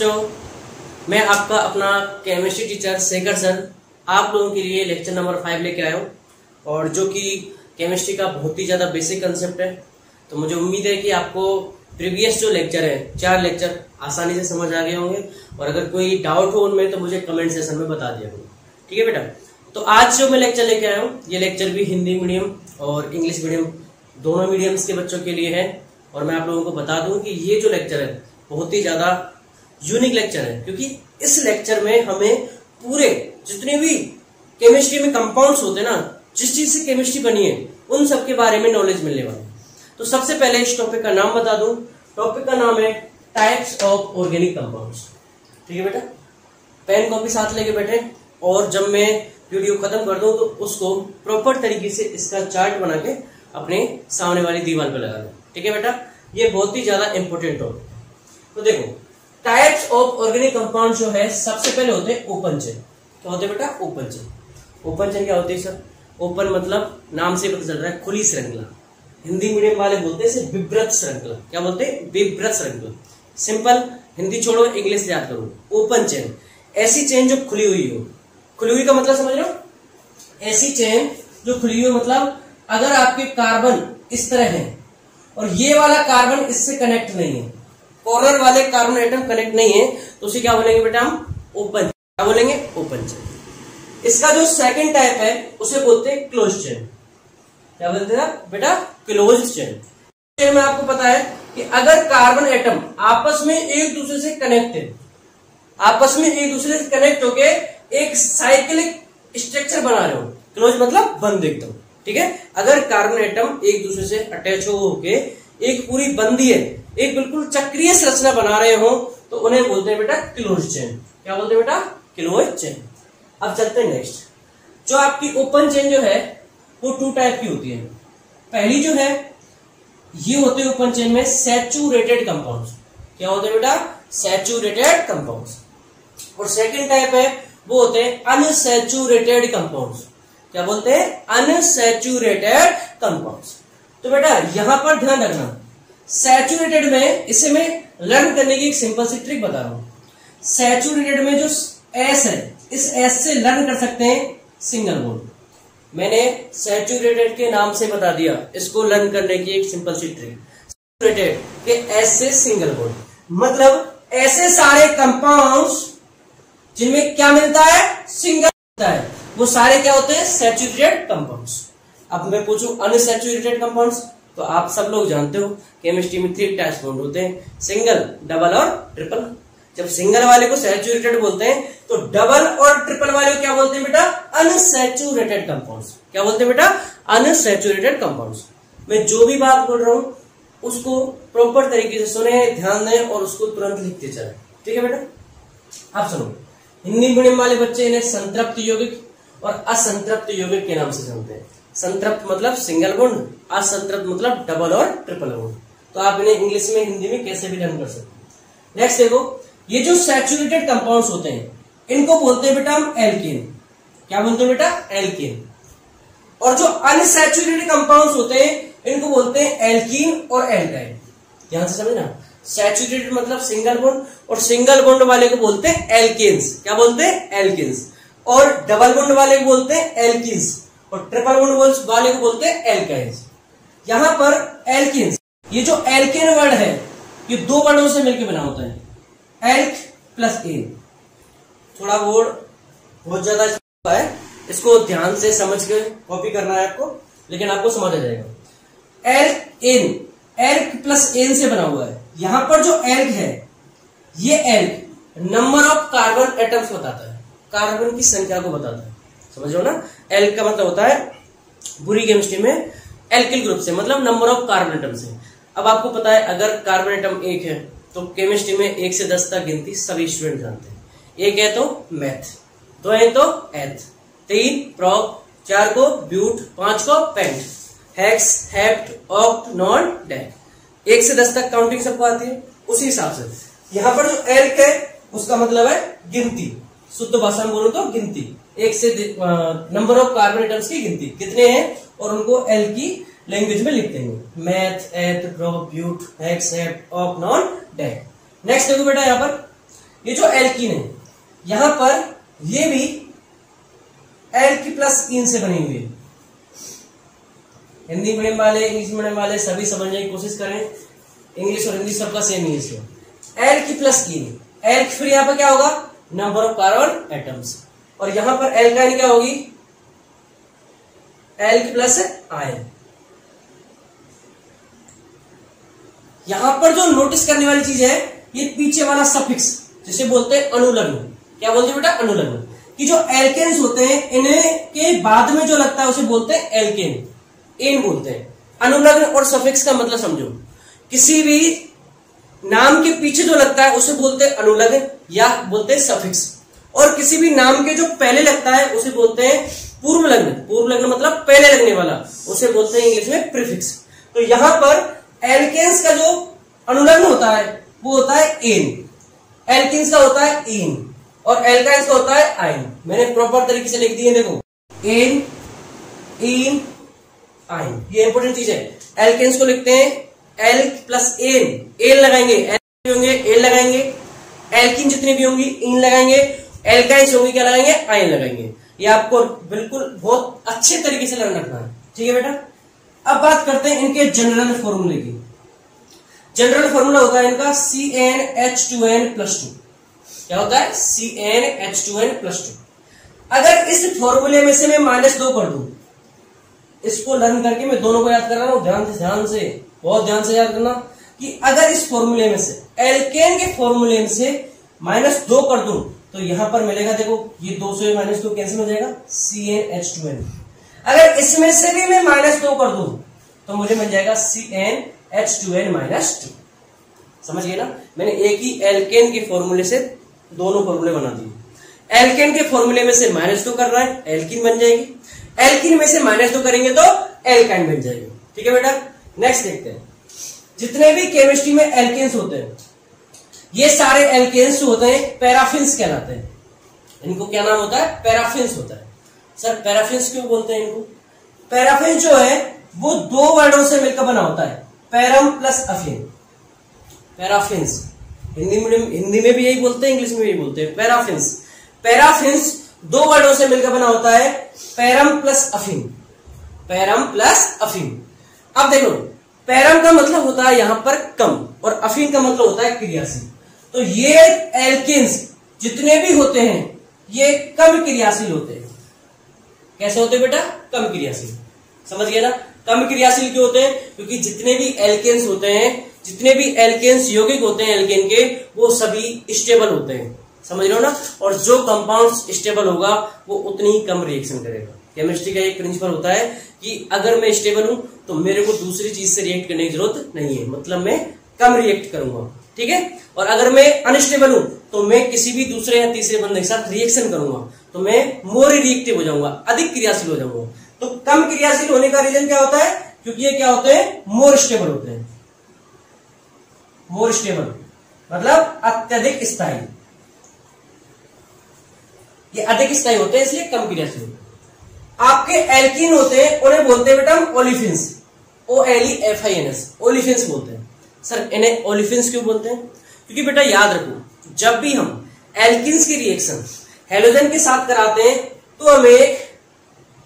बच्चों, मैं आपका अपना केमिस्ट्री टीचर शेखर सर आप लोगों के लिए लेक्चर नंबर फाइव लेके आया हूँ। और जो कि केमिस्ट्री का बहुत ही ज़्यादा बेसिक कंसेप्ट है तो मुझे उम्मीद है कि आपको प्रीवियस जो लेक्चर है, चार लेक्चर आसानी से समझ आ गए होंगे। और अगर कोई डाउट हो उनमें तो मुझे कमेंट सेशन में बता दिया ठीक है बेटा? तो आज जो मैं लेक्चर लेके आया हूँ, ये लेक्चर भी हिंदी मीडियम और इंग्लिश मीडियम दोनों मीडियम्स के बच्चों के लिए है। और मैं आप लोगों को बता दूँ कि ये जो लेक्चर है, बहुत ही ज़्यादा यूनिक लेक्चर है, क्योंकि इस लेक्चर में हमें पूरे जितने भी केमिस्ट्री में कंपाउंड्स होते हैं ना, जिस चीज़ से केमिस्ट्री बनी है, उन सब के बारे में नॉलेज मिलने वाला तो सबसे पहले इस टॉपिक का नाम बता दूँ। टॉपिक का नाम है टाइप्स ऑफ़ ऑर्गेनिक कंपाउंड्स ठीक है बेटा? पेन कॉपी साथ लेके बैठे और जब मैं वीडियो खत्म कर दूँ तो उसको प्रॉपर तरीके से इसका चार्ट बना के अपने सामने वाली दीवार पर लगा लो ठीक है बेटा? ये बहुत ही ज़्यादा इंपॉर्टेंट टॉपिक तो देखो टाइप्स ऑफ़ ऑर्गेनिक कंपाउंड जो है, सबसे पहले होते हैं ओपन चेन क्या होते हैं बेटा? ओपन चेन ओपन चेन क्या होती है सर? ओपन मतलब नाम से पता चल रहा है, खुली श्रृंखला। हिंदी मीडियम वाले बोलते हैं विब्रत श्रृंखला। क्या बोलते हैं? विब्रत श्रृंखला। सिंपल हिंदी छोड़ो इंग्लिश याद करो। ओपन चेन ऐसी चेन जो खुली हुई हो। खुली हुई का मतलब समझ लो ऐसी चेन जो खुली हुई मतलब अगर आपके कार्बन इस तरह है, और ये वाला कार्बन इससे कनेक्ट नहीं है कॉर्नर वाले कार्बन एटम कनेक्ट नहीं है तो उसे क्या बोलेंगे बेटा हम? ओपन क्या बोलेंगे? ओपन चेन इसका जो सेकंड टाइप है, उसे बोलते हैं क्लोज चेन क्या बोलते हैं? बेटा क्लोज चेन चेन में आपको पता है कि अगर कार्बन एटम आपस में एक दूसरे से कनेक्ट है, आपस में एक दूसरे से कनेक्ट होके एक साइकिलिक स्ट्रक्चर बना रहे हो क्लोज मतलब बंद एकदम, ठीक है? अगर कार्बन एटम एक दूसरे से अटैच हो होके एक पूरी बंदी है एक बिल्कुल चक्रीय संरचना बना रहे हो तो उन्हें बोलते हैं बेटा क्लोज चेन। क्या बोलते हैं बेटा? Close chain. अब चलते हैं नेक्स्ट जो आपकी ओपन चेन जो है, वो टू टाइप की होती है। पहली जो है, ये होते हैं ओपन चेन में सेचुरेटेड कंपाउंड क्या होते हैं बेटा? सेचुरेटेड कंपाउंड और सेकेंड टाइप है, वो होते हैं अनसेचुरेटेड कंपाउंड क्या बोलते हैं? अनसेचुरेटेड कंपाउंड तो बेटा, यहाँ पर ध्यान रखना। सेचुरेटेड में, इसे मैं लर्न करने की एक सिंपल सी ट्रिक बता रहा हूँ। सैचुरेटेड में जो एस है, इस एस से लर्न कर सकते हैं सिंगल बोल्ड मैंने सैचुरेटेड के नाम से बता दिया, इसको लर्न करने की एक सिंपल सी ट्रिक सेचुरेटेड के एस से सिंगल बोल्ड मतलब ऐसे सारे कंपाउंड्स जिनमें क्या मिलता है? सिंगल मिलता है। वो सारे क्या होते हैं? सैचुरेटेड कंपाउंड्स अब मैं पूछू अनसेचुरेटेड कंपाउंड्स तो आप सब लोग जानते हो केमिस्ट्री में थ्री टाइप्स बॉन्ड होते हैं सिंगल डबल और ट्रिपल जब सिंगल वाले को सैचुरेटेड बोलते हैं तो डबल और ट्रिपल वाले को क्या बोलते हैं बेटा? अनसेचुरेटेड कंपाउंड्स क्या बोलते हैं बेटा? अनसेचुरेटेड कंपाउंड्स मैं जो भी बात बोल रहा हूँ, उसको प्रॉपर तरीके से सुने, ध्यान दें और उसको तुरंत लिखते चले। ठीक है बेटा? आप सुनो। हिंदी मीडियम वाले बच्चे इन्हें संतृप्त यौगिक और असंतृप्त यौगिक के नाम से जानते हैं। संतृप्त मतलब सिंगल बॉन्ड असंतृप्त मतलब डबल और ट्रिपल बॉन्ड तो आप इन्हें इंग्लिश में हिंदी में कैसे भी लर्न कर सकते नेक्स्ट देखो, ये जो सैचुरेटेड कंपाउंड्स होते हैं, इनको बोलते हैं बेटा हम एल्किन क्या बोलते हैं बेटा? एल्केन और जो अनसेचुरेटेड कंपाउंड्स होते हैं, इनको बोलते हैं एल्कीन और एल्काइन ध्यान से समझना? सैचुरेटेड मतलब सिंगल बॉन्ड और सिंगल बॉन्ड वाले को बोलते हैं एल्केन्स क्या बोलते हैं? एल्केन्स और डबल बॉन्ड वाले को बोलते हैं एल्किन्स और ट्रिपल बॉन्ड वाले को बोलते हैं एल्काइंस यहाँ पर एल्किन्स ये जो एल्केन वर्ड है, ये दो वर्डों से मिलकर बना होता है। एल्क प्लस एन थोड़ा वर्ड बहुत ज़्यादा है, इसको ध्यान से समझ के कॉपी करना है आपको, लेकिन आपको समझ आ जाएगा। Alk ane alk plus ane से बना हुआ है। यहाँ पर जो एल्क है, ये alk number of carbon atoms बताता है। कार्बन की संख्या को बताता है। समझ लो ना? एल का मतलब होता है बुरी केमिस्ट्री में एल्किल ग्रुप से मतलब नंबर ऑफ़ कार्बन एटम से। अब आपको पता है, अगर कार्बन एटम एक है तो केमिस्ट्री में एक से दस तक गिनती सभी स्टूडेंट जानते हैं। एक है तो मैथ दो है तो एथ तीन प्रॉप चार को ब्यूट पाँच को pent hex hept oct non dec एक से दस तक काउंटिंग सबको आती है, उसी हिसाब से। यहाँ पर जो एल्क है, उसका मतलब है गिनती। शुद्ध भाषा में बोलो तो गिनती। एक से नंबर ऑफ़ कार्बन एटम्स की गिनती। कितने हैं? और उनको एल की लैंग्वेज में लिखते हैं। Meth eth prop but of non dec next देखो बेटा यहाँ पर। ये जो एल्कीन है यहाँ पर ये भी एल की प्लस इन से बनी हुई है। हिंदी मीडियम वाले, इंग्लिश मीडियम वाले सभी समझने की कोशिश करें। इंग्लिश और हिंदी सबका सेम ही है एल की प्लस इन एल फिर यहाँ पर क्या होगा? Number of carbon atoms. और यहाँ पर एल का क्या होगी? L plus yne. यहाँ पर जो नोटिस करने वाली चीज़ है, ये पीछे वाला सफिक्स जिसे बोलते हैं अनुलग्न। क्या बोलते हैं बेटा? अनुलग्न। कि जो एल्केन्स होते हैं, इन्हें के बाद में जो लगता है, उसे बोलते हैं एल्केन एन बोलते हैं। अनुलग्न और सफिक्स का मतलब समझो। किसी भी नाम के पीछे जो लगता है, उसे बोलते हैं अनुलग्न या बोलते हैं सफिक्स। और किसी भी नाम के जो पहले लगता है, उसे बोलते हैं पूर्व लग्न पूर्व लग्न मतलब पहले लगने वाला। उसे बोलते हैं इंग्लिश में प्रीफिक्स। तो यहाँ पर एल्केन्स का जो अनुलग्न होता है, वो होता है एन एल्किन्स का होता है इन। और एल्काइंस का होता है आइन। मैंने प्रॉपर तरीके से लिख दिए, देखो। एन इन, आइन। ये इंपॉर्टेंट चीज़ है। एल्केन्स को लिखते हैं एल प्लस एन एन लगाएँगे एल होंगे एल लगाएँगे एल्किन जितने भी होंगी इन लगाएँगे एल्काइंस होंगे, क्या लगाएँगे आइन लगाएँगे। ये आपको बिल्कुल बहुत अच्छे तरीके से लर्न रखना है। ठीक है बेटा? अब बात करते हैं इनके जनरल फॉर्मूले की। जनरल फॉर्मूला होता है इनका C N H two N plus two क्या होता है? C N H two N plus two अगर इस फॉर्मूले में से मैं माइनस दो कर दू, इसको लर्न करके मैं दोनों को याद कर रहा हूँ, ध्यान से ध्यान से। बहुत ध्यान से याद करना कि अगर इस फॉर्मूले में से एल्केन के फॉर्मूले में से माइनस दो कर दू तो यहाँ पर मिलेगा देखो, ये दो सौ माइनस दो कैंसिल हो जाएगा C N H two N अगर इसमें से भी मैं माइनस दो कर दू तो मुझे मिल जाएगा C N H two N minus two समझ गए ना? मैंने एक ही एल्केन के फॉर्मूले से दोनों फॉर्मूले बना दिए। एल्केन के फॉर्मूले में से माइनस दो कर रहा है एल्किन बन जाएगी। एल्किन में से माइनस दो करेंगे तो एल्काइन बन जाएगी। ठीक है बेटा? नेक्स्ट देखते हैं। जितने भी केमिस्ट्री में एल्केन्स होते हैं, ये सारे एल्केन्स होते हैं पैराफिन्स कहलाते हैं। इनको क्या नाम होता है? पैराफिन्स होता है। सर पैराफिन्स क्यों बोलते हैं इनको? पैराफिन जो है, वो दो वर्डों से मिलकर बना होता है। Param plus affin paraffins Hindi medium Hindi में भी यही बोलते हैं, इंग्लिश में भी बोलते हैं। पैराफिन्स पैराफिन्स दो वर्डों से मिलकर बना होता है। पैरम प्लस अफिन पैरम प्लस अफिन अब देखो, पैरम का मतलब होता है यहाँ पर कम और अफीन का मतलब होता है क्रियाशील। तो ये एल्किन्स जितने भी होते हैं, ये कम क्रियाशील होते हैं। कैसे होते बेटा? कम क्रियाशील। समझ गए ना? कम क्रियाशील क्यों होते हैं? क्योंकि जितने भी एल्केन्स होते हैं, जितने भी एल्केन्स यौगिक होते हैं एल्केन के, वो सभी स्टेबल होते हैं। समझ रहे हो ना? और जो कंपाउंड स्टेबल होगा, वो उतनी ही कम रिएक्शन करेगा। केमिस्ट्री का एक प्रिंसिपल होता है कि अगर मैं स्टेबल हूँ तो मेरे को दूसरी चीज़ से रिएक्ट करने की ज़रूरत नहीं है। मतलब मैं कम रिएक्ट करूँगा। ठीक है? और अगर मैं अनस्टेबल हूँ तो मैं किसी भी दूसरे या तीसरे बंदे के साथ रिएक्शन करूँगा। तो मैं मोर रिएक्टिव हो जाऊँगा, अधिक क्रियाशील हो जाऊँगा। तो कम क्रियाशील होने का रीजन क्या होता है? क्योंकि ये क्या होते हैं? मोर स्टेबल होते हैं। मोर स्टेबल मतलब अत्यधिक स्थायी। ये अधिक स्थायी होते हैं, इसलिए कम क्रियाशील। आपके एल्किन होते हैं, उन्हें बोलते हैं बेटा olefins O L E F I N S olefins बोलते हैं। सर, इन्हें ओलिफिन्स क्यों बोलते हैं? क्योंकि बेटा याद रखो, जब भी हम एल्किन्स की रिएक्शन हेलोजन के साथ कराते हैं तो हमें एक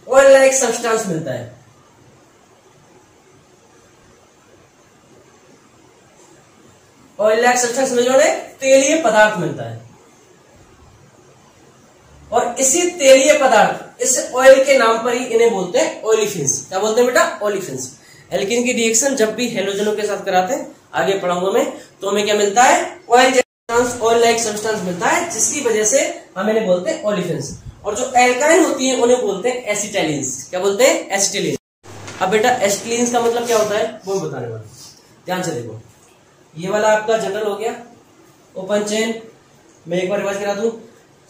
ऑयल लाइक सब्सटेंस मिलता है। ऑयल लाइक सब्सटेंस समझ तेलीय पदार्थ मिलता है। और इसी तेलीय पदार्थ इस ऑयल के नाम पर ही इन्हें बोलते हैं ऑयलिफिन्स क्या बोलते हैं बेटा? ऑयलिफिन्स एल्किन की रिएक्शन जब भी हेलोजनों के साथ कराते हैं, आगे पढ़ाऊँगा मैं तो हमें क्या मिलता है? ऑयल ऑयल लाइक सब्सटेंस मिलता है, जिसकी वजह से हम इन्हें बोलते हैं ऑलिफिन्स और जो एल्काइन होती है, उन्हें बोलते हैं एसिटेलिन्स क्या बोलते हैं? एसिटेलिन अब बेटा एसिटिलिन्स का मतलब क्या होता है? वो बताने वाला ध्यान से देखो। ये वाला आपका जनरल हो गया। ओपन चेन मैं एक बार रिवाइज करा दू।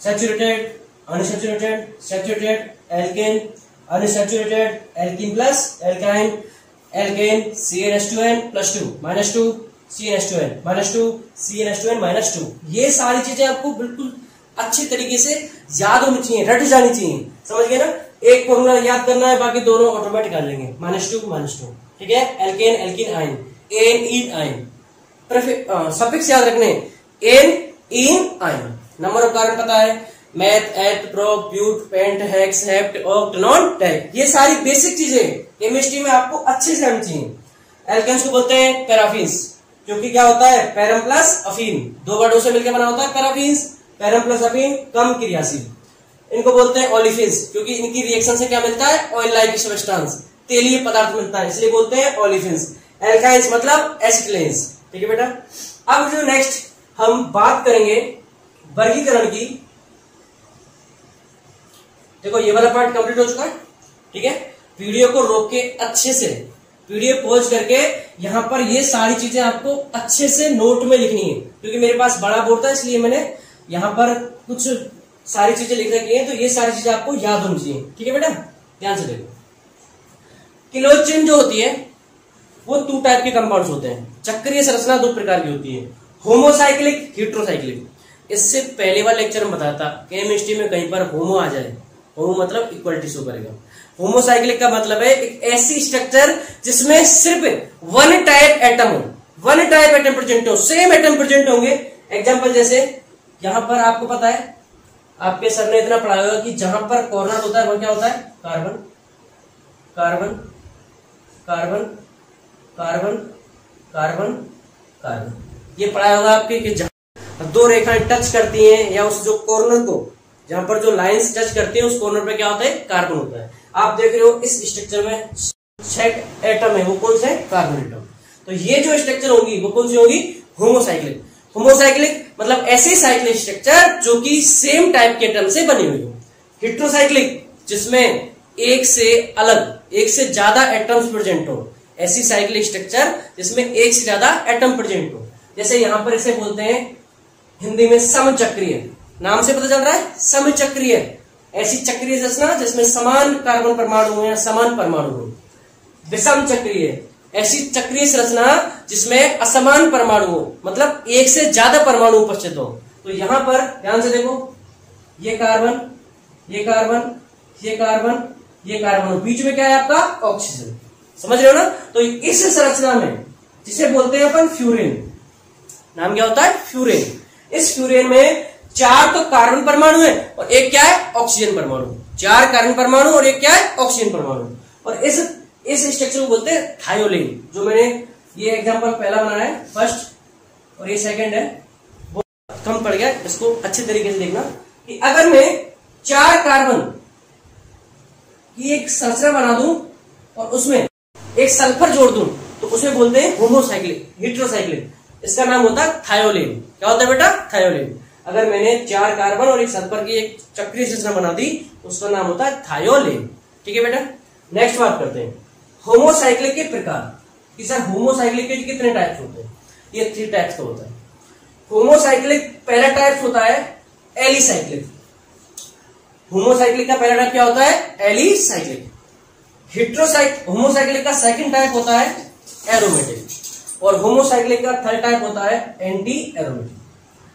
Saturated unsaturated saturated alkane unsaturated alkene plus alkyne alkane C N S two N plus two minus two C N S two N minus two C N S two N minus two ये सारी चीज़ें आपको बिल्कुल अच्छी तरीके से याद होनी चाहिए, रट जानी चाहिए। समझ गए ना? एक फॉर्मूला याद करना है, बाकी दोनों ऑटोमेटिक कर लेंगे माइनस टू माइनस टू ठीक है? Alkane alkene yne ane ene yne suffix याद रखने। Ane ene yne number of carbon पता है? Meth eth pro but pent hex hept oct non dec ये सारी बेसिक चीज़ें केमिस्ट्री में आपको अच्छे से आनी चाहिए एल्केन्स को बोलते हैं पैराफिन्स क्योंकि क्या होता है? पैरम प्लस अफीन दो वर्डों से मिलकर बना होता है पैराफिन्स पैरम प्लस अफीन कम क्रियाशील। इनको बोलते हैं ओलिफिन्स क्योंकि इनकी रिएक्शन से क्या मिलता है? ऑयल लाइक सब्सटेंस तेलीय पदार्थ मिलता है, इसलिए बोलते हैं ओलिफिन्स एल्काइंस मतलब एसिटिलेंस ठीक है बेटा? अब जो नेक्स्ट हम बात करेंगे वर्गीकरण की देखो, ये वाला पार्ट कंप्लीट हो चुका है, ठीक है? वीडियो को रोक के अच्छे से वीडियो पॉज करके यहाँ पर ये सारी चीज़ें आपको अच्छे से नोट में लिखनी है। क्योंकि मेरे पास बड़ा बोर्ड था, इसलिए मैंने यहाँ पर कुछ सारी चीज़ें लिख रखी है तो ये सारी चीज़ें आपको याद होनी चाहिए। ठीक है बेटा? ध्यान से देखो। किलोचिन जो होती है, वो टू टाइप के कंपाउंड होते हैं। चक्रीय संरचना दो प्रकार की होती है। होमोसाइक्लिक हीट्रोसाइक्लिक इससे पहले वाला लेक्चर में बताया था केमिस्ट्री में कहीं पर होमो आ जाए। होमो मतलब इक्वलिटी शो होमोसाइक्लिक का मतलब है एक ऐसी स्ट्रक्चर जिसमें सिर्फ़ वन टाइप एटम हो। वन टाइप एटम प्रेजेंट हो सेम एटम प्रेजेंट होंगे। एग्ज़ाम्पल जैसे, यहाँ पर आपको पता है, आपके सर ने इतना पढ़ाया होगा कि जहाँ पर कॉर्नर होता है, वह क्या होता है? Carbon carbon carbon carbon carbon carbon ये पढ़ाया होगा आपके कि जहाँ दो रेखाएँ टच करती हैं या उस जो कॉर्नर को जहाँ पर जो लाइंस टच करती है, उस कॉर्नर पे क्या होता है? कार्बन होता है। आप देख रहे हो, इस स्ट्रक्चर में छह एटम है, वो कौन से? कार्बन एटम तो ये जो स्ट्रक्चर होगी, वो कौन सी होगी? होमोसाइक्लिक होमोसाइक्लिक मतलब ऐसी साइक्लिक स्ट्रक्चर जो कि सेम टाइप के एटम से बनी हुई हो। हिट्रोसाइक्लिक जिसमें एक से अलग, एक से ज़्यादा एटम्स प्रेजेंट हो। ऐसी साइक्लिक स्ट्रक्चर जिसमें एक से ज़्यादा एटम प्रेजेंट हो। जैसे यहाँ पर इसे बोलते हैं, हिंदी में समचक्रीय। नाम से पता चल रहा है, समचक्रीय। ऐसी चक्रीय रचना जिसमें समान कार्बन परमाणु हो या समान परमाणु हो। विषम चक्रीय ऐसी चक्रीय संरचना जिसमें असमान परमाणु हो मतलब एक से ज़्यादा परमाणु उपस्थित हो। तो यहाँ पर, ध्यान से देखो, ये कार्बन ये कार्बन ये कार्बन ये कार्बन बीच में क्या है आपका? ऑक्सीजन। समझ रहे हो ना? तो इस संरचना में, जिसे बोलते हैं अपन फ्यूरिन। नाम क्या होता है? फ्यूरेन। इस फ्यूरेन में चार तो कार्बन परमाणु है, और एक क्या है? ऑक्सीजन परमाणु। चार कार्बन परमाणु, और एक क्या है? ऑक्सीजन परमाणु। और इस इस स्ट्रक्चर को बोलते हैं थायोलिन जो मैंने ये एग्जांपल पहला बनाया है फ़र्स्ट और ये सेकंड है। वो कम पड़ गया, इसको अच्छे तरीके से देखना कि अगर मैं चार कार्बन की एक संरचना बना दूँ, और उसमें एक सल्फ़र जोड़ दूँ तो उसे बोलते हैं होमोसाइक्लिक हिट्रोसाइक्लिक इसका नाम होता है थायोलिन क्या होता है बेटा? थायोलिन अगर मैंने चार कार्बन और एक सल्फ़र की एक चक्रीय संरचना बना दी उसका नाम होता है थायोलिन। ठीक है बेटा? नेक्स्ट बात करते हैं। होमोसाइक्लिक के प्रकार। कि सर होमोसाइक्लिक के कितने टाइप्स होते हैं? ये थ्री टाइप्स का होता है। होमोसाइक्लिक पहला टाइप होता है एलिसाइक्लिक होमोसाइक्लिक का पहला टाइप क्या होता है? एलिसाइक्लिक हिट्रोसाइक होमोसाइक्लिक का सेकंड टाइप होता है एरोमेटिक और होमोसाइक्लिक का थर्ड टाइप होता है एंटी एरोमेटिक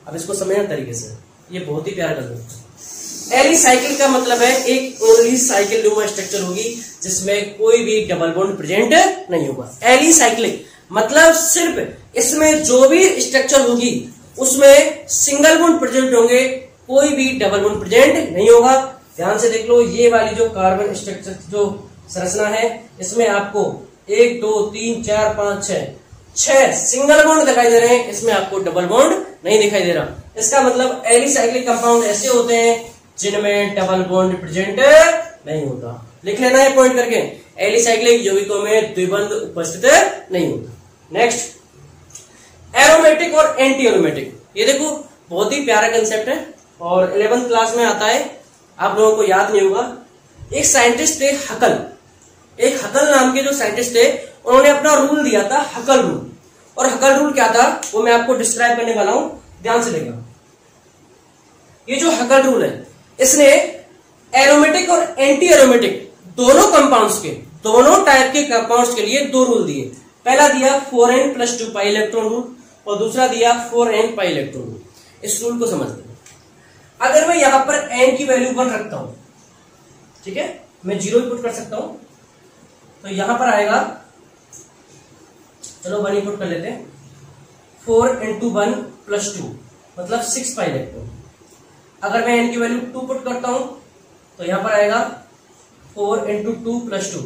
अब इसको समझना तरीके से। ये बहुत ही प्यारा कंसेप्ट एली साइकिल का मतलब है, एक ओनली साइकिल ल्यूमा स्ट्रक्चर होगी, जिसमें कोई भी डबल बॉन्ड प्रेजेंट नहीं होगा। एली साइक्लिक मतलब सिर्फ़ इसमें जो भी स्ट्रक्चर होगी, उसमें सिंगल बॉन्ड प्रेजेंट होंगे, कोई भी डबल बॉन्ड प्रेजेंट नहीं होगा। ध्यान से देख लो, ये वाली जो कार्बन स्ट्रक्चर जो संरचना है, इसमें आपको एक, दो, तीन, चार, पाँच, छह छह सिंगल बॉन्ड दिखाई दे रहे हैं। इसमें आपको डबल बॉन्ड नहीं दिखाई दे रहा। इसका मतलब एलिसाइक्लिक कंपाउंड ऐसे होते हैं जिनमें डबल बॉन्ड प्रेजेंट नहीं होता। लिख लेना है पॉइंट करके। एलिसाइक्लिक यौगिकों में द्विबंध उपस्थित नहीं होता। नेक्स्ट एरोमेटिक और एंटी एरोमेटिक ये देखो, बहुत ही प्यारा कंसेप्ट है और इलेवेंथ क्लास में आता है। आप लोगों को याद नहीं होगा। एक साइंटिस्ट थे हकल। एक हकल नाम के जो साइंटिस्ट थे, उन्होंने अपना रूल दिया था, हकल रूल और हकल रूल क्या था, वो मैं आपको डिस्क्राइब करने वाला हूँ, ध्यान से लेगा ये जो हकल रूल है, इसने एरोमेटिक और एंटी एरोमेटिक दोनों कंपाउंड्स के, दोनों टाइप के कंपाउंड्स के लिए दो रूल दिए। पहला दिया four N plus two pi electron rule और दूसरा दिया four N pi electron rule इस रूल को समझते हैं। अगर मैं यहाँ पर एन की वैल्यू वन रखता हूँ, ठीक है? मैं ज़ीरो पुट कर सकता हूँ। तो यहाँ पर आएगा चलो वन इनपुट कर लेते हैं। Four into one plus two मतलब सिक्स पाई इलेक्ट्रॉन अगर मैं एन की वैल्यू टू पुट करता हूँ तो यहाँ पर आएगा four into two plus two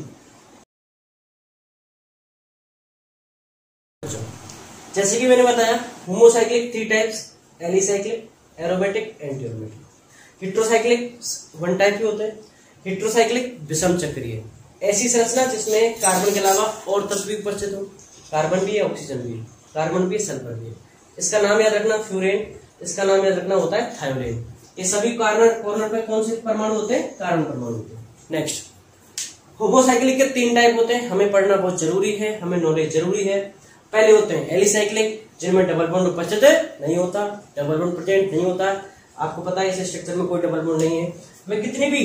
जैसे कि मैंने बताया homocyclic three types alicyclic aromatic antiaromatic heterocyclic one type के होते हैं। हिट्रोसाइक्लिक विषम चक्रीय। ऐसी संरचना जिसमें कार्बन के अलावा और तत्व उपस्थित हो। कार्बन भी है ऑक्सीजन भी है कार्बन भी है सल्फ़र भी है। इसका नाम याद रखना फ्यूरेन इसका नाम याद रखना होता है थायोरेन ये सभी कार्बन कॉर्नर पे कौन से परमाणु होते हैं? कार्बन परमाणु होते हैं। नेक्स्ट होमोसाइक्लिक के तीन टाइप होते हैं। हमें पढ़ना बहुत ज़रूरी है, हमें नॉलेज ज़रूरी है। पहले होते हैं एलिसाइक्लिक जिनमें डबल बॉन्ड उपस्थित नहीं होता डबल बॉन्ड प्रेजेंट नहीं होता। आपको पता है इस स्ट्रक्चर में कोई डबल बॉन्ड नहीं है। मैं कितनी भी,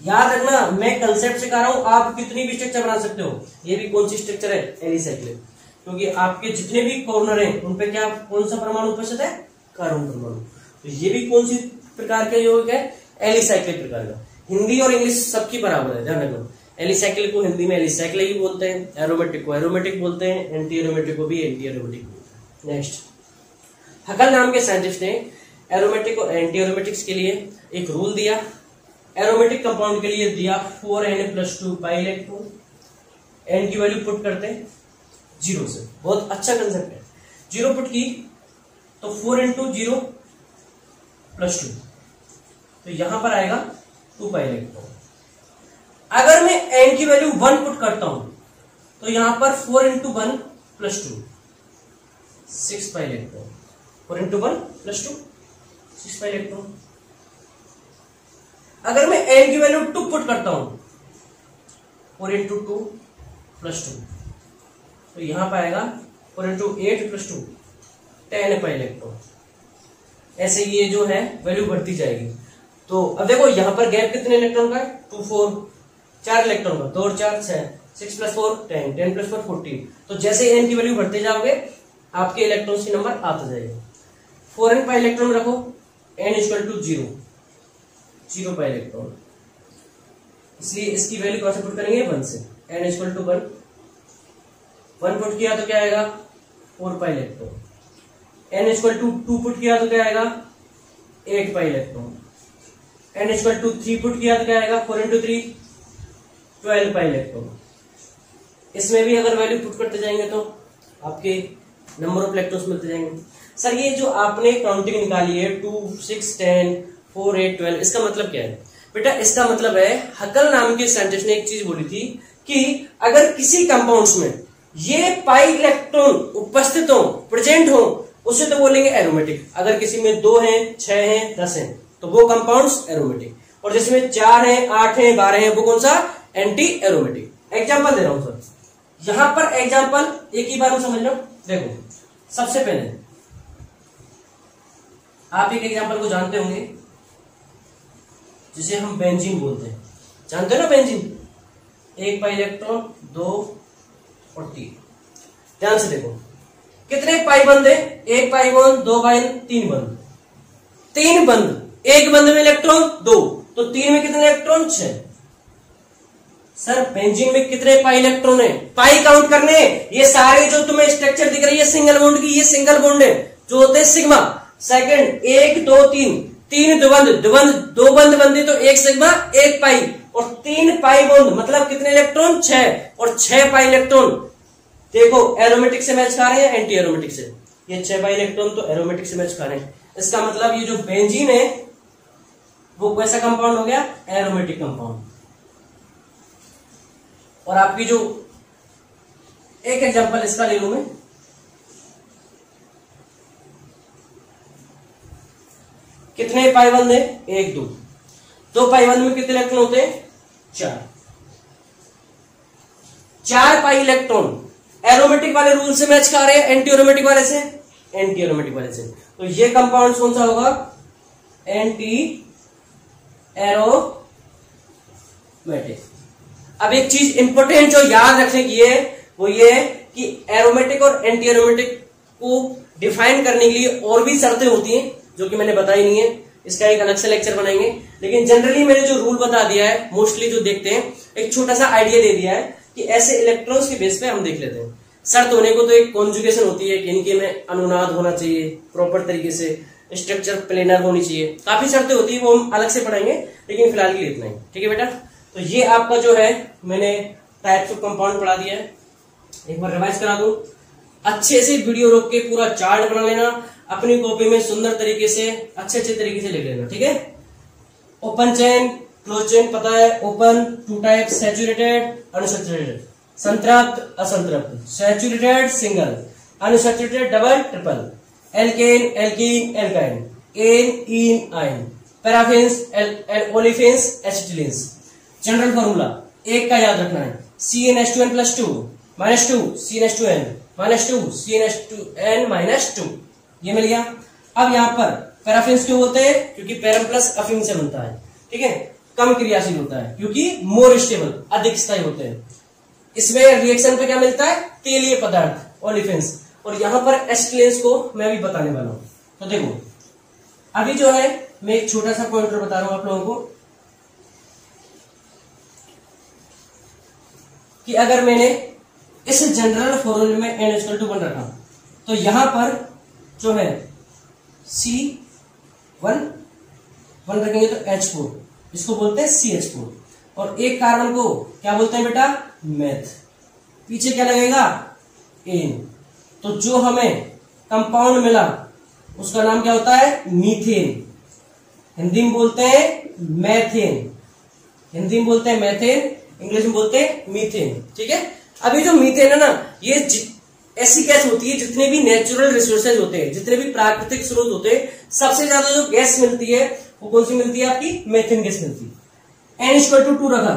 याद रखना, मैं कंसेप्ट सिखा रहा हूँ, आप कितनी भी स्ट्रक्चर बना सकते हो। ये भी कौन सी स्ट्रक्चर है? एलिसाइक्लिक क्योंकि आपके जितने भी कॉर्नर हैं, उन पे क्या, कौन सा परमाणु उपस्थित है? कार्बन परमाणु। तो ये भी कौन सी प्रकार के योग है? एलिसाइक्लिक प्रकार का। हिंदी और इंग्लिश सबकी बराबर है, ध्यान रखना एलिसाइक्लिक को हिंदी में एलिसाइक्लिक ही बोलते हैं एरोमेटिक को एरोमेटिक बोलते हैं एंटी एरोमेटिक को भी एंटी एरोमेटिक बोलते हैं। नेक्स्ट हकल नाम के साइंटिस्ट ने एरोमेटिक और एंटी एरोमेटिक्स के लिए एक रूल दिया। एरोमेटिक कंपाउंड के लिए दिया four N plus two pi electron N की वैल्यू पुट करते हैं। ज़ीरो से। बहुत अच्छा कंसेप्ट है। ज़ीरो पुट की तो four into zero plus two तो यहाँ पर आएगा टू बाई इलेक्ट्रॉन अगर मैं एन की वैल्यू वन पुट करता हूँ तो यहाँ पर four into one plus two six pi electron four into one plus two six pi electron अगर मैं एन की वैल्यू टू पुट करता हूँ four into two plus two तो यहाँ पर आएगा four into eight plus two ten pi electron ऐसे ये जो है वैल्यू बढ़ती जाएगी। तो अब देखो, यहाँ पर गैप कितने इलेक्ट्रॉन का है? टू फोर चार इलेक्ट्रॉन का। दो और चार, छह six plus four ten ten plus four fourteen तो जैसे एन की वैल्यू बढ़ते जाओगे, आपके इलेक्ट्रॉन की नंबर आता जाएगा। फोर एन पाई इलेक्ट्रॉन रखो n equal to zero zero pi electron इसलिए इसकी वैल्यू कौन से पुट करेंगे? वन से। N equal to one one put किया तो क्या आएगा? Four pi electron n equal to two two किया तो क्या आएगा? Eight pi electron n equal to three put किया तो क्या आएगा? Four into three twelve pi electron इसमें भी अगर वैल्यू पुट करते जाएँगे तो आपके नंबर ऑफ़ इलेक्ट्रॉन्स मिलते जाएँगे। सर ये जो आपने काउंटिंग निकाली है two six ten four eight twelve इसका मतलब क्या है? बेटा, इसका मतलब है हकल नाम के साइंटिस्ट ने एक चीज़ बोली थी कि अगर किसी कंपाउंड्स में ये पाई इलेक्ट्रॉन उपस्थित हो, प्रेजेंट हो, उसे तो बोलेंगे एरोमेटिक अगर किसी में दो हैं, छह हैं, दस हैं तो वो कंपाउंड्स एरोमेटिक और जिसमें चार हैं, आठ हैं, बारह हैं, वो कौन सा? एंटी एरोमेटिक एग्ज़ाम्पल दे रहा हूँ सर यहाँ पर एग्ज़ाम्पल एक ही बार समझ लो। देखो, सबसे पहले, आप एक एग्ज़ाम्पल को जानते होंगे, जिसे हम बेंजीन बोलते हैं। जानते हो ना बेंजीन एक पाई इलेक्ट्रॉन दो और तीन ध्यान से देखो। कितने पाई बंद है? एक पाई बंद, दो पाई, तीन बंद। तीन बंद, एक बंद में इलेक्ट्रॉन, दो। तो तीन में कितने इलेक्ट्रॉन? छह। सर, बेंजीन में कितने पाई इलेक्ट्रॉन है? पाई काउंट करने। ये सारे जो तुम्हें स्ट्रक्चर दिख रही है सिंगल बॉन्ड की, ये सिंगल बॉन्ड है, जो होते हैं सिग्मा सेकंड एक, दो, तीन। तीन द्वंद द्वंद दो बंद बंदी तो एक सिग्मा एक पाई। और तीन पाई बॉन्ड मतलब कितने इलेक्ट्रॉन? छह। और छह पाई इलेक्ट्रॉन। देखो एरोमेटिक से मैच खा रहे हैं एंटी एरोमेटिक से। ये छह पाई इलेक्ट्रॉन तो एरोमेटिक से मैच खा रहे हैं। इसका मतलब ये जो बेंजीन है, वो कैसा कंपाउंड हो गया? एरोमेटिक कंपाउंड और आपकी जो, एक एग्जांपल इसका ले लू मैं। कितने पाइबंद है? एक, दो। दो पाइबंद में कितने इलेक्ट्रॉन होते हैं? चार। चार पाई इलेक्ट्रॉन। एरोमेटिक वाले रूल से मैच कर रहे हैं एंटी एरोमेटिक वाले से? एंटी एरोमेटिक वाले से। तो ये कंपाउंड कौन सा होगा? Anti aromatic. अब एक चीज़ इंपोर्टेंट जो याद रखने की है, वो ये कि एरोमेटिक और एंटी एरोमेटिक को डिफाइन करने के लिए और भी शर्तें होती हैं, जो कि मैंने बताई नहीं है। इसका एक अलग से लेक्चर बनाएँगे। लेकिन जनरली मैंने जो रूल बता दिया है मोस्टली जो देखते हैं, एक छोटा सा आइडिया दे दिया है कि ऐसे इलेक्ट्रॉन्स के बेस पे हम देख लेते हैं। शर्त होने को तो एक कॉन्जुगेशन होती है कि इनके में अनुनाद होना चाहिए प्रॉपर तरीके से स्ट्रक्चर प्लेनर होनी चाहिए। काफ़ी शर्तें होती है, वो हम अलग से पढ़ेंगे लेकिन फ़िलहाल के लिए इतना ही। ठीक है बेटा? तो ये आपका जो है, मैंने टाइप्स ऑफ़ कंपाउंड पढ़ा दिया है। एक बार रिवाइज करा दू। अच्छे से वीडियो रोक के पूरा चार्ट बना लेना अपनी कॉपी में सुंदर तरीके से अच्छे अच्छे तरीके से लिख लेना, ठीक है? ओपन चेन क्लोज चेन पता है open two type saturated unsaturated संतृप्त, असंतृप्त. Saturated single unsaturated double triple alkane alkene alkyne ane ene yne paraffins olefins acetylenes general formula एक का याद रखना है. C n s two n plus two minus two C n s two n minus two C n s two n minus two ये मिल गया। अब यहाँ पर पैराफिन्स क्यों होते हैं? क्योंकि पैरम प्लस अफिन से बनता है, ठीक है? कम क्रियाशील होता है, क्योंकि मोर स्टेबल अधिक स्थायी होते हैं। इसमें रिएक्शन पे क्या मिलता है? तेलीय पदार्थ ओलिफेंस और यहाँ पर एस्टिलेंस को मैं अभी बताने वाला हूँ। तो देखो, अभी जो है, मैं एक छोटा सा पॉइंटर बता रहा हूँ आप लोगों को कि अगर मैंने इस जनरल फॉर्मूले में एन एचकल टू वन रखा तो यहाँ पर जो है सी वन वन रखेंगे तो एच फोर इसको बोलते हैं सी एच फोर और एक कार्बन को क्या बोलते हैं बेटा? मैथ पीछे क्या लगेगा? एन तो जो हमें कंपाउंड मिला, उसका नाम क्या होता है? मीथेन हिंदी में बोलते हैं मैथेन हिंदी में बोलते हैं मैथेन इंग्लिश में बोलते हैं मीथेन ठीक है? अभी जो मीथेन है ना, ये ऐसी गैस होती है, जितने भी नेचुरल रिसोर्सेज होते हैं, जितने भी प्राकृतिक स्रोत होते हैं, सबसे ज़्यादा जो गैस मिलती है, वो कौन सी मिलती है आपकी? मेथेन गैस मिलती है। एन इक्वल टू टू रखा।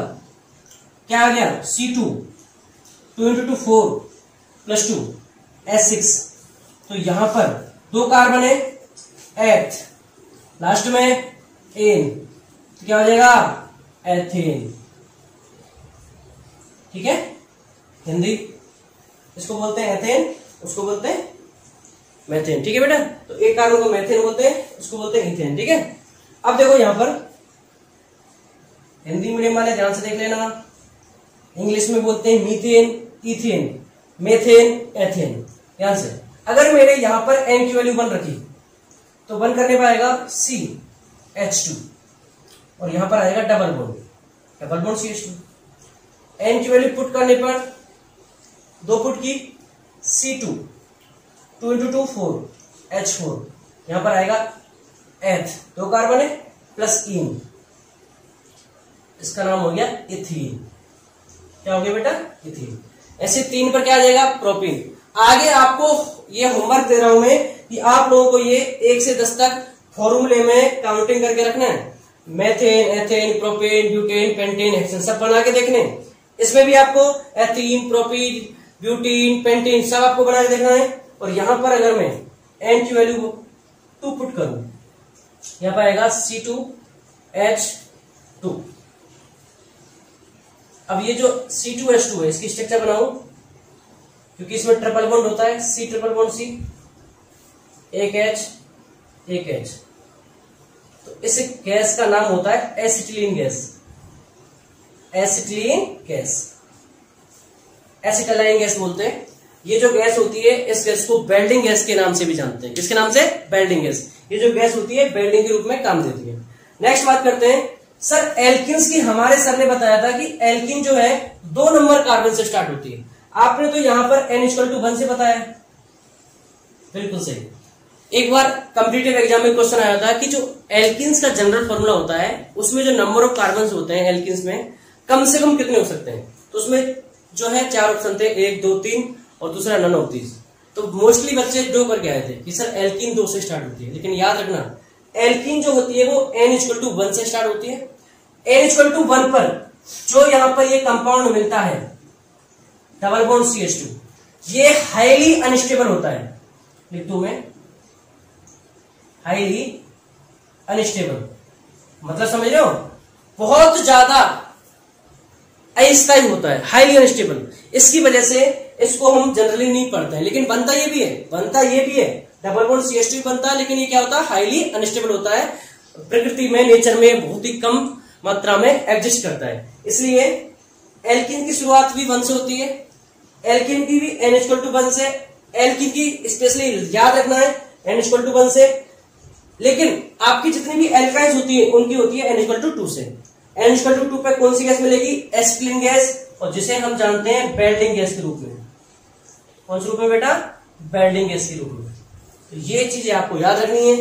क्या आ गया? C two two into two four plus two s six तो यहाँ पर दो कार्बन है एथ लास्ट में एन तो क्या हो जाएगा? एथेन ठीक है? हिंदी? इसको बोलते हैं एथेन, उसको बोलते हैं मैथेन ठीक है बेटा? तो एक कार्बन को मैथेन बोलते हैं उसको बोलते हैं इथेन ठीक है? अब देखो यहाँ पर, हिंदी मीडियम वाले ध्यान से देख लेना। इंग्लिश में बोलते हैं मीथेन इथेन मेथेन एथेन ध्यान से। अगर मैंने यहाँ पर एन की वैल्यू वन रखी तो वन करने पर आएगा सी एच टू और यहाँ पर आएगा double bond double bond C H two n की वैल्यू पुट करने पर दो फुट की C two two into two four H four यहाँ पर आएगा एथ दो कार्बन है प्लस इन इसका नाम हो गया इथीन क्या हो गया बेटा? इथीन ऐसे तीन पर क्या आ जाएगा? प्रोपीन आगे आपको ये होमवर्क दे रहा हूँ मैं कि आप लोगों को ये एक से दस तक फॉर्मूले में काउंटिंग करके रखना है। Methane ethane propane butane pentane सब बना के देखने। इसमें भी आपको एथीन प्रोपीन ब्यूटीन पेंटीन सब आपको बना के देखना है। और यहाँ पर अगर मैं एन की वैल्यू टू पुट करूँ यहाँ पर आएगा सी टू एच टू अब ये जो सी टू एच टू है, इसकी स्ट्रक्चर बनाऊ, क्योंकि इसमें ट्रिपल बॉन्ड होता है सी ट्रिपल बॉन्ड सी एक एच एक एच तो इस गैस का नाम होता है acetylene gas. Acetylene gas. Acetylene gas बोलते हैं। ये जो गैस होती है, इस गैस को बेल्डिंग गैस के नाम से भी जानते हैं। किसके नाम से? Welding gas. ये जो गैस होती है बेल्डिंग के रूप में काम देती है। नेक्स्ट बात करते हैं। सर एल्किन की हमारे सर ने बताया था कि एल्किन जो है, दो नंबर कार्बन से स्टार्ट होती है। आपने तो यहाँ पर एन इक्वल टू वन से बताया। बिल्कुल सही। एक बार कम्पिटेटिव एग्ज़ाम में क्वेश्चन आया था कि जो एल्किन का जनरल फॉर्मूला होता है, उसमें जो नंबर ऑफ़ कार्बन होते हैं एल्किन में, कम से कम कितने हो सकते हैं? तो उसमें जो है, चार ऑप्शन थे, एक, दो, तीन और दूसरा नन ऑफ़ दीज तो मोस्टली बच्चे दो करके आए थे कि सर एल्किन दो से स्टार्ट होती है। लेकिन याद रखना एल्किन जो होती है, वो एन इक्वल टू वन से स्टार्ट होती है। एन इक्वल टू वन पर जो यहाँ पर ये कंपाउंड मिलता है double bond C H two ये हाईली अनस्टेबल होता है। लिख दू मैं? हाईली अनस्टेबल मतलब समझ रहे हो? बहुत ज़्यादा अस्थायी होता है हाईली अनस्टेबल इसकी वजह से इसको हम जनरली नहीं पढ़ते हैं। लेकिन बनता ये भी है, बनता ये भी है। डबल बॉन्ड सी एस बनता है, लेकिन ये क्या होता है? हाईली अनस्टेबल होता है। प्रकृति में नेचर में बहुत ही कम मात्रा में एग्जिस्ट करता है। इसलिए एल्किन की शुरुआत भी वन से होती है। एल्किन की भी एन इक्वल टू वन से। एल्किन की स्पेशली याद रखना है एन इक्वल टू वन से। लेकिन आपकी जितनी भी एल्काइज होती है, उनकी होती है एन टू टू से। एन टू टू पे कौन सी गैस मिलेगी? एस्क्लिन गैस, और जिसे हम जानते हैं बेल्डिंग गैस के रूप में। कौन से रूप में बेटा? बेल्डिंग गैस के रूप में। तो ये चीज़ें आपको याद रखनी है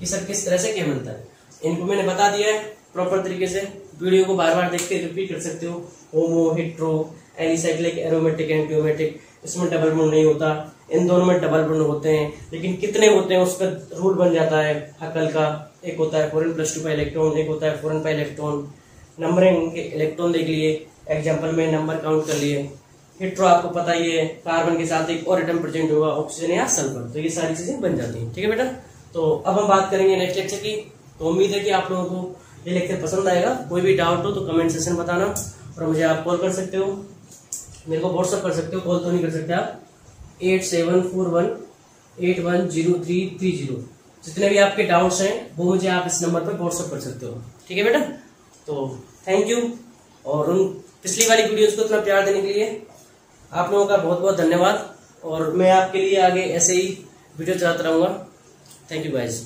कि सर किस तरह से क्या मिलता है। इनको मैंने बता दिया है प्रॉपर तरीके से। वीडियो को बार बार देख के रिपीट कर सकते हो। Homo, hetero alicyclic aromatic, antiaromatic, इसमें डबल बॉन्ड नहीं होता। इन दोनों में डबल बॉन्ड होते हैं। लेकिन कितने होते हैं उसका रूल बन जाता है। हकल का एक होता है फोरन प्लस टू का इलेक्ट्रॉन एक होता है फोरन का इलेक्ट्रॉन नंबरिंग के इलेक्ट्रॉन देख लिए एग्ज़ाम्पल में नंबर काउंट कर लिए। हिट्रो आपको पता ही है कार्बन के साथ एक और एटम प्रेजेंट होगा ऑक्सीजन या सल्फ़र तो ये सारी चीज़ें बन जाती हैं, ठीक है बेटा? तो अब हम बात करेंगे नेक्स्ट लेक्चर की। तो उम्मीद है कि आप लोगों को ये लेक्चर पसंद आएगा। कोई भी डाउट हो तो कमेंट सेक्शन बताना, और मुझे आप कॉल कर सकते हो। मेरे को व्हाट्सअप कर सकते हो कॉल तो नहीं कर सकते आप। Eight seven four one eight one zero three three zero जितने भी आपके डाउट्स हैं, वो मुझे आप इस नंबर पर व्हाट्सअप कर सकते हो, ठीक है बेटा? तो थैंक यू और उन पिछली वाली वीडियोस को इतना प्यार देने के लिए आप लोगों का बहुत बहुत धन्यवाद। और मैं आपके लिए आगे ऐसे ही वीडियो चलाता रहूँगा। Thank you guys